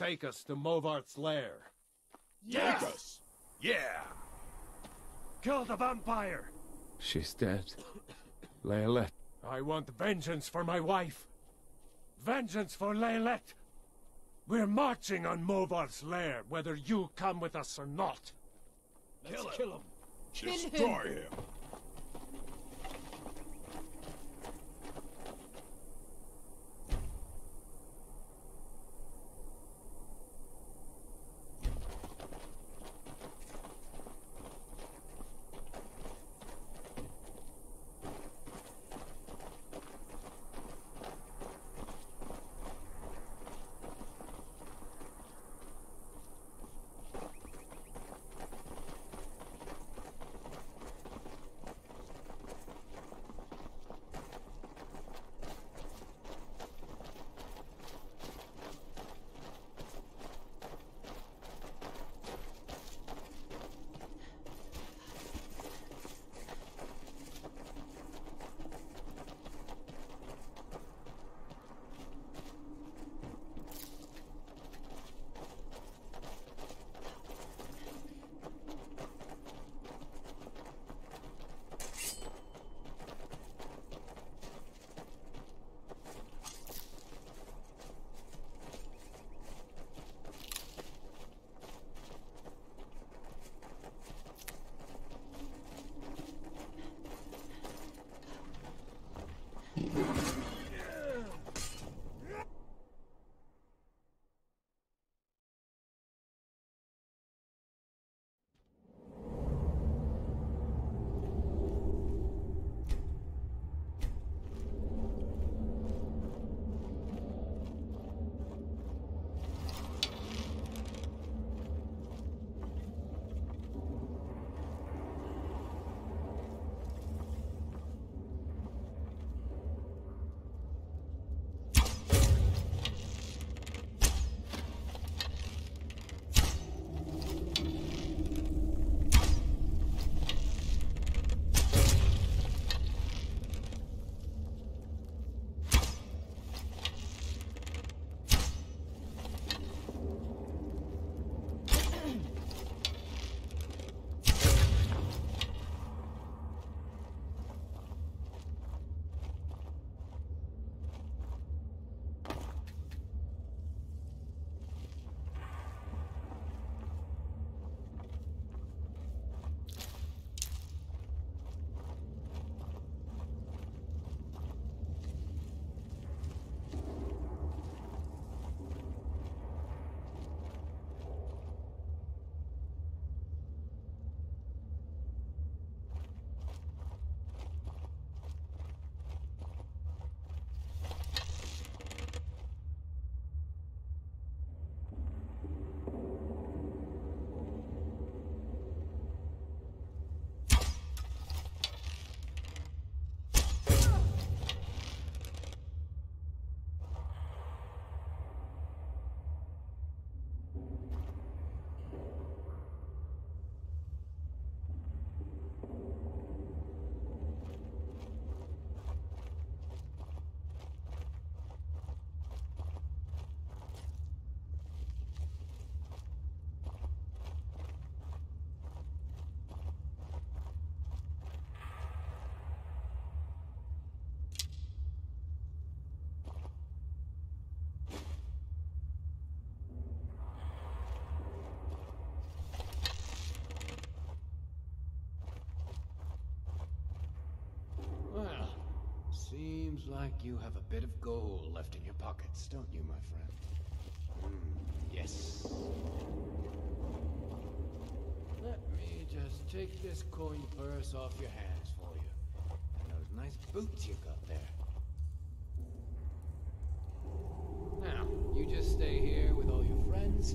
take us to Movarth's lair. Take us! Yeah! Kill the vampire! She's dead. Laelette. I want vengeance for my wife. Vengeance for Laelette. We're marching on Movarth's lair, whether you come with us or not. Let's Kill him. kill him. Kill him. Destroy him. Seems like you have a bit of gold left in your pockets, don't you, my friend? Hmm, yes. Let me just take this coin purse off your hands for you. And those nice boots you got there. Now, you just stay here with all your friends,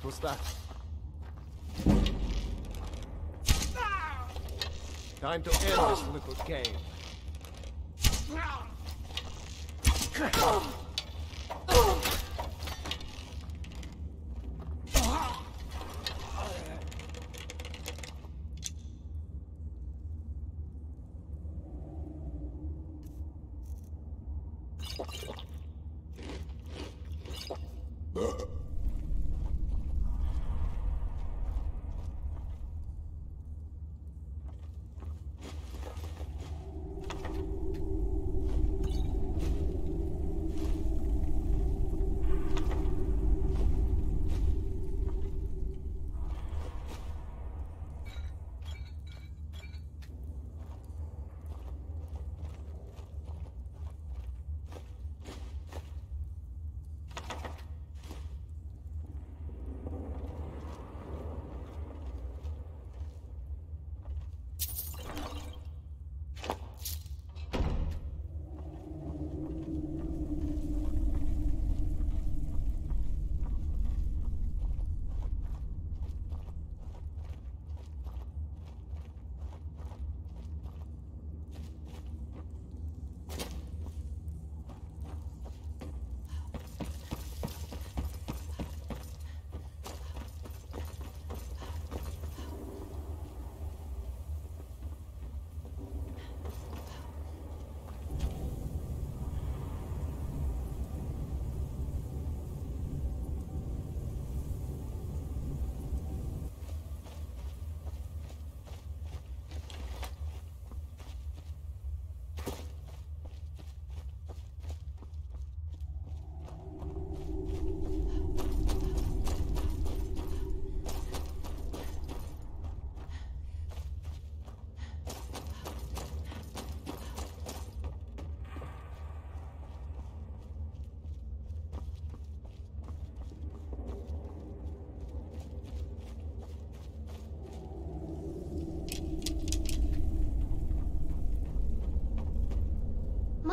What was that? Time to end this little game.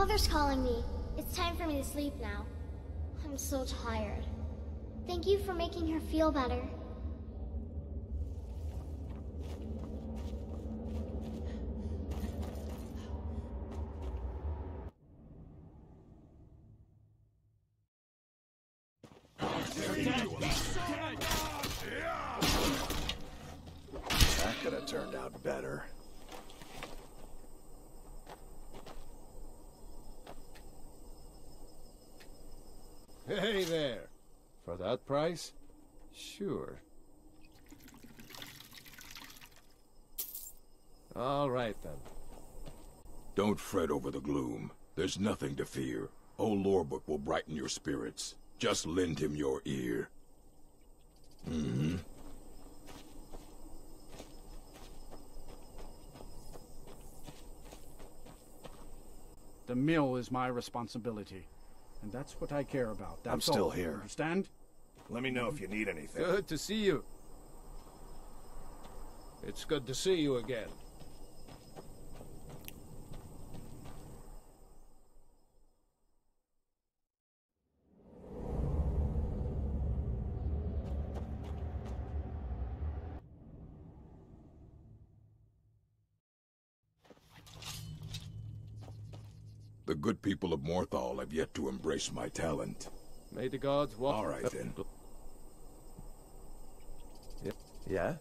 Mother's calling me. It's time for me to sleep now. I'm so tired. Thank you for making her feel better. That could have turned out better. Hey there. For that price? Sure. All right then. Don't fret over the gloom. There's nothing to fear. Old Lurbuk will brighten your spirits. Just lend him your ear. Mm-hmm. The mill is my responsibility. And that's what I care about. That's I'm still all. here. Understand? Let me know if you need anything. Good to see you. It's good to see you again. The good people of Morthal have yet to embrace my talent. May the gods walk. All right, then. Yeah?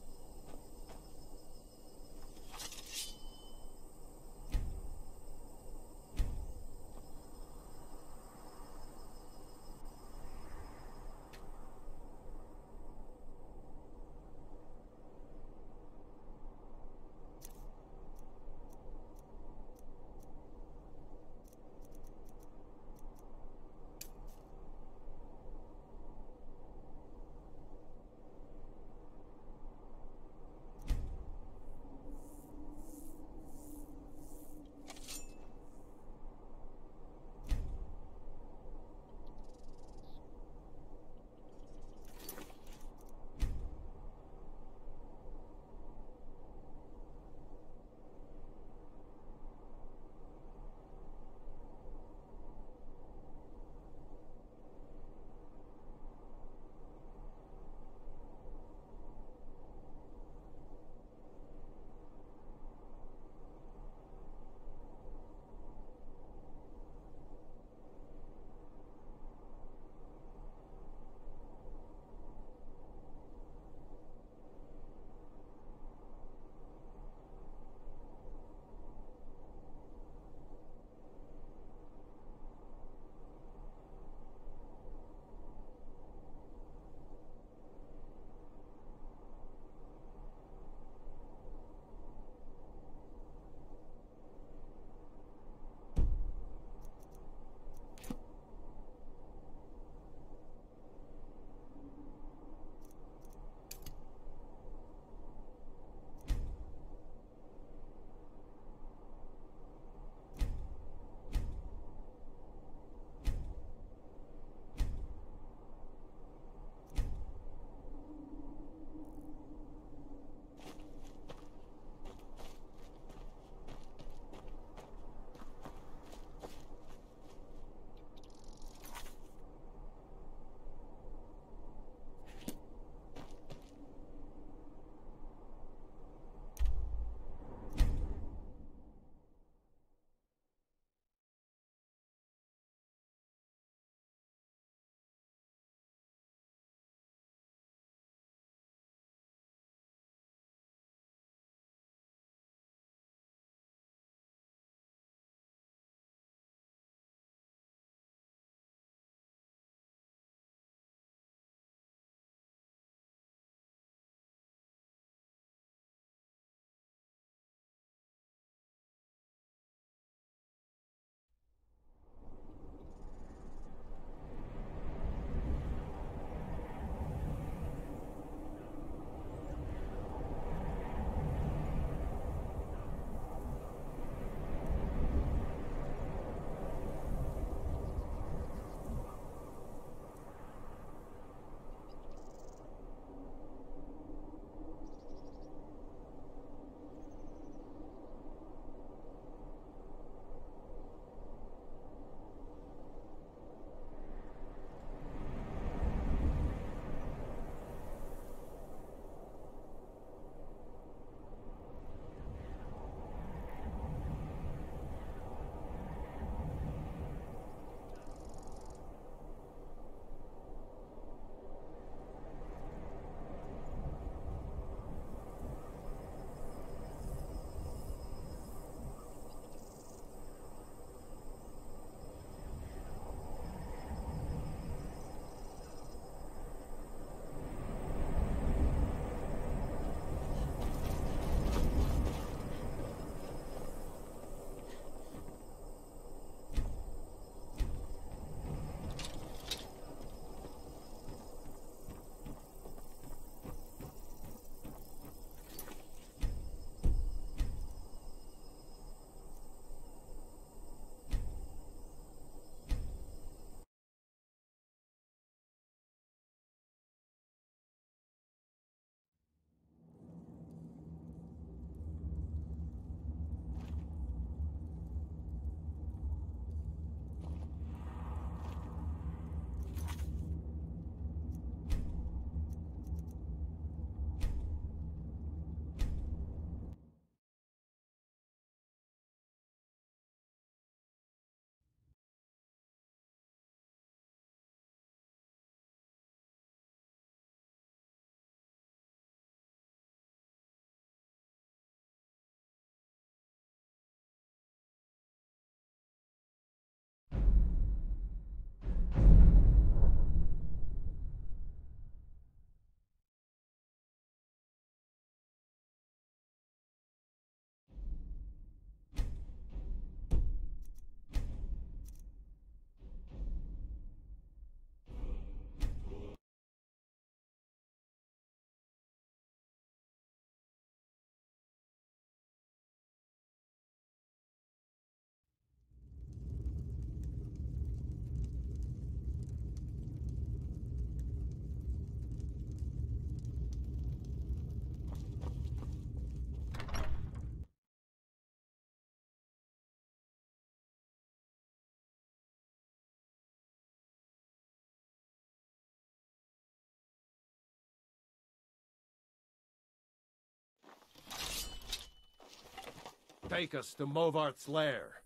Take us to Movarth's lair.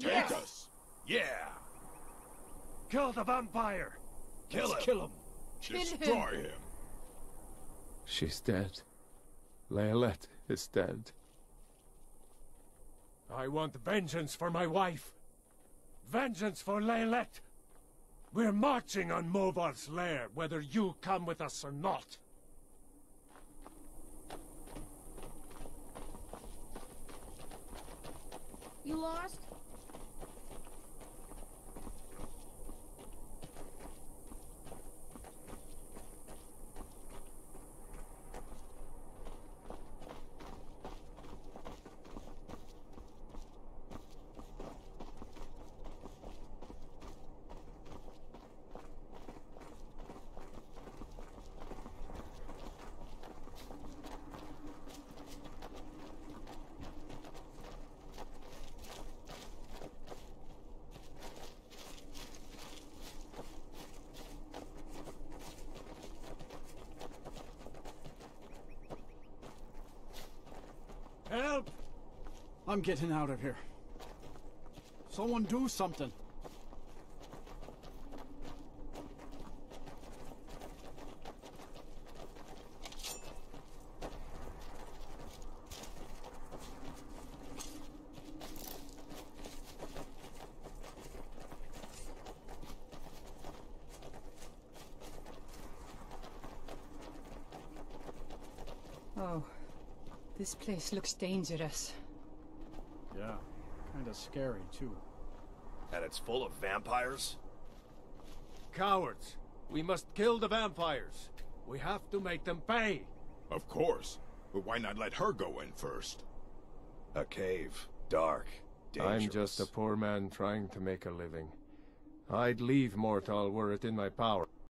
Take us! Yeah! Kill the vampire! Kill him! Kill him. Destroy him! She's dead. Laelette is dead. I want vengeance for my wife. Vengeance for Laelette. We're marching on Movarth's lair, whether you come with us or not. You lost? Help! I'm getting out of here. Someone do something. This place looks dangerous. Yeah, kind of scary, too. And it's full of vampires? Cowards! We must kill the vampires. We have to make them pay. Of course. But why not let her go in first? A cave. Dark. Dangerous. I'm just a poor man trying to make a living. I'd leave Morthal were it in my power.